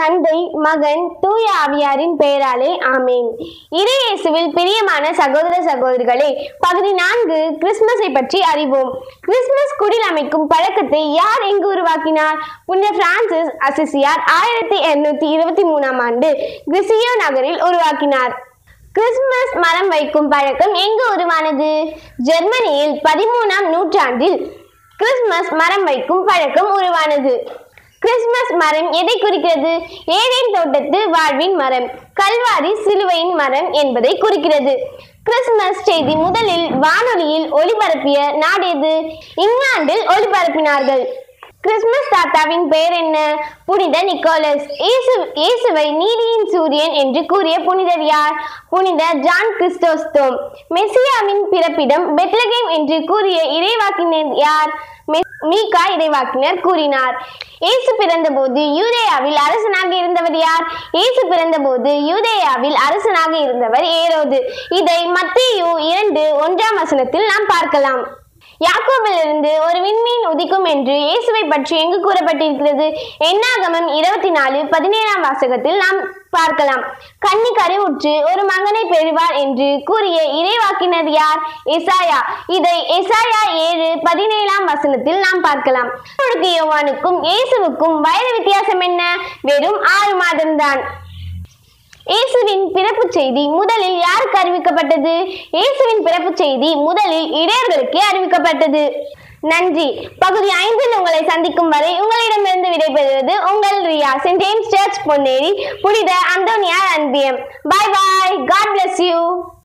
தந்தை மகன் தூய ஆவியாரின் பெயராலே ஆமேன். இறையேசுவில் பிரியமான சகோதர சகோதரிகளே பகுதி நான்கு கிறிஸ்துமஸை பற்றி அறிவோம். கிறிஸ்துமஸ் குடில் அமைக்கும் பழக்கத்தை யார் எங்கு உருவாக்கினார்? புனித பிரான்சிஸ் அசிசியார் ஆயிரத்தி எண்ணூத்தி இருபத்தி மூணாம் ஆண்டு கிறிசியோ நகரில் உருவாக்கினார். கிறிஸ்துமஸ் மரம் வைக்கும் பழக்கம் எங்கு உருவானது? ஜெர்மனியில் பதிமூணாம் நூற்றாண்டில் கிறிஸ்துமஸ் மரம் வைக்கும் பழக்கம் உருவானது. கிறிஸ்துமஸ் மரம் எதை குறிக்கிறது? ஏதேன் தோட்டத்து வாழ்வின் மரம் கல்வாரி சிலுவையின் மரம் என்பதை குறிக்கிறது. கிறிஸ்துமஸ் செய்தி முதலில் வானொலியில் ஒளிபரப்பிய நாடு எது? இங்கிலாந்தில் ஒளிபரப்பினார்கள். கிறிஸ்துமஸ் தாத்தாவின் பெயர் என்ன? புனித நிக்கோலஸ். இயேசு இயேசுவை நீதியின் சூரியன் என்று கூறிய புனிதர் யார்? புனித ஜான் கிறிஸ்டோஸ்தோம் மெசியாவின் பிறப்பிடம் பெத்லகேம் என்று கூறிய இறைவாக்கினர் யார்? மெ- மீகா இறைவாக்கினர் கூறினார். இயேசு பிறந்தபோது யூதேயாவில் அரசனாக இருந்தவர் யார்? இயேசு பிறந்தபோது யூதேயாவில் அரசனாக இருந்தவர் ஏரோது. இதை மத்தியு இரண்டு ஒன்றாம் வசனத்தில் நாம் பார்க்கலாம். யாக்கோபிலிருந்து ஒரு விண்மீன் உதிக்கும் என்று இயேசுவை பற்றி எங்கு கூறப்பட்டிருக்கிறது? என்னாகமம் இருபத்தி நாலு பதினேழாம் வாசகத்தில் நாம் பார்க்கலாம். கன்னி கருவுற்று ஒரு மகனை பெறுவார் என்று கூறிய இறைவாக்கினர் யார்? எசாயா. இதை எசாயா ஏழு பதினேழாம் வசனத்தில் நாம் பார்க்கலாம். யோவானுக்கும் இயேசுவுக்கும் வயது வித்தியாசம் என்ன? வெறும் ஆறு மாதம்தான். இயேசுவின் பிறப்பு செய்தி முதலில் யாருக்கு அறிவிக்கப்பட்டது? இயேசுவின் பிறப்பு செய்தி முதலில் இடையர்களுக்கே அறிவிக்கப்பட்டது. நன்றி. பகுதி ஐந்தில் உங்களை சந்திக்கும் வரை உங்களிடமிருந்து விடைபெறுவது உங்கள் Riya saint James church Ponneri புனித அந்தோனியார் அன்பியம் bye bye. God bless you.